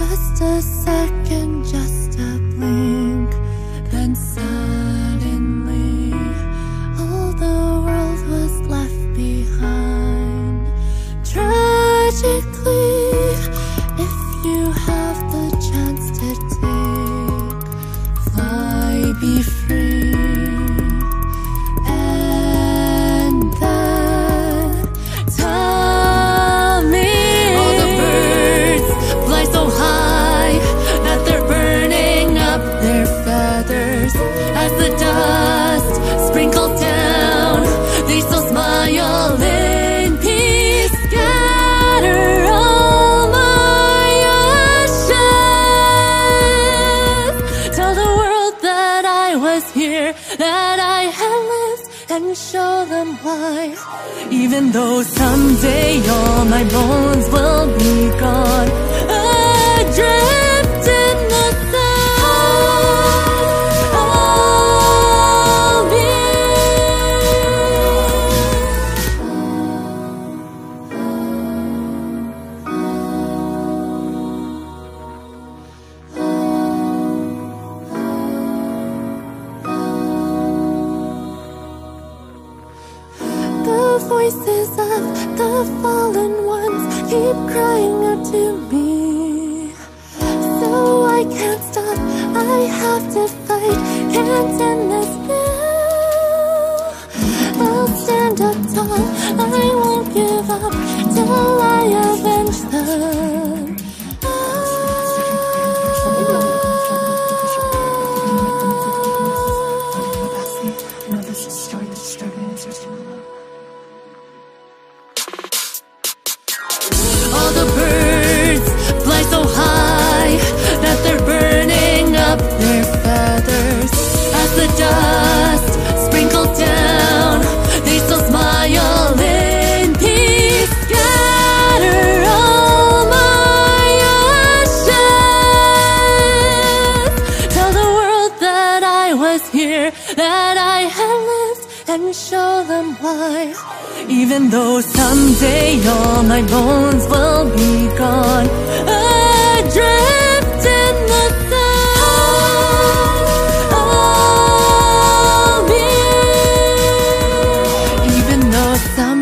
Just a second, just a that I had lived, and show them why. Even though someday all my bones will be gone, voices of the fallen ones keep crying out to me. So I can't stop, I have to fight, can't end this now. I'll stand up tall, I won't give up till I avenge them. The dust sprinkles down, they still smile in peace. Scatter all my ashes. Tell the world that I was here, that I had lived, and show them why. Even though someday all my bones will olsam